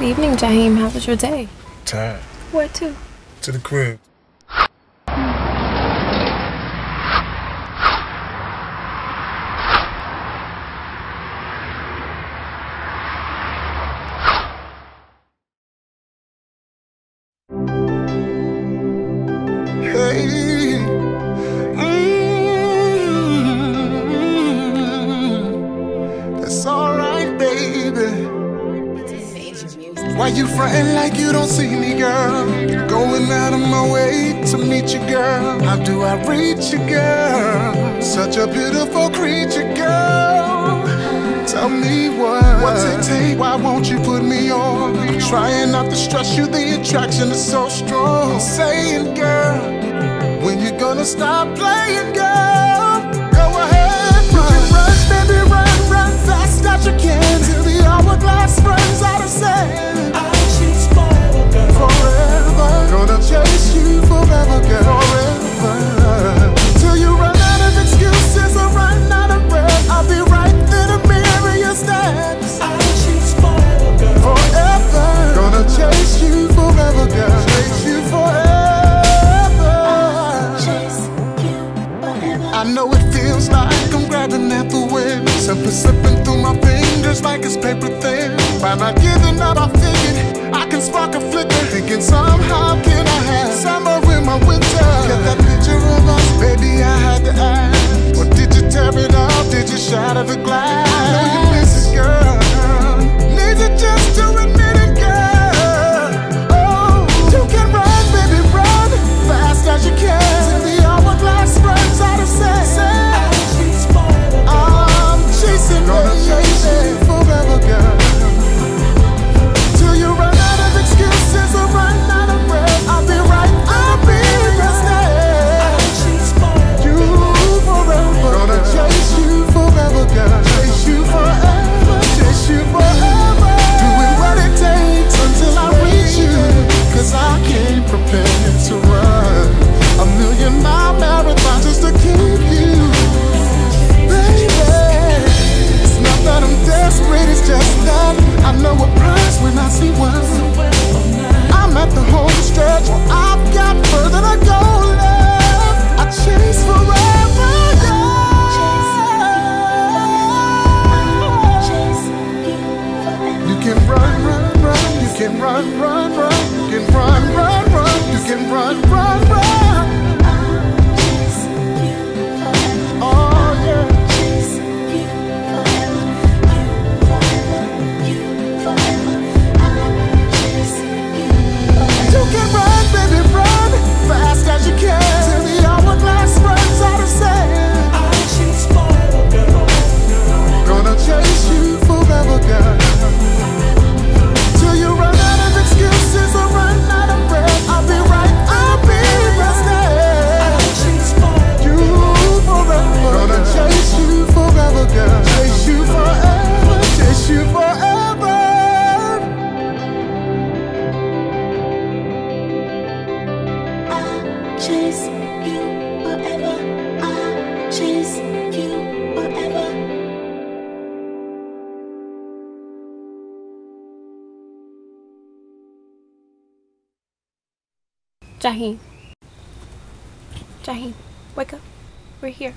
Good evening, Jaheim. How was your day? Tired. Where to? To the crib. Why you frontin' like you don't see me, girl? Going out of my way to meet you, girl. How do I reach you, girl? Such a beautiful creature, girl. Tell me what. What's it take? Why won't you put me on? I'm trying not to stress you, the attraction is so strong. I'm saying, girl, when you gonna stop playing, girl? this paper thin. By not giving up, I'm thinking I can spark a flicker. Thinking somehow can I have summer in my can run, run, run. You can run, run, run. You can run, run, run. You can run. run. Jaheim. Jaheim, wake up. We're here.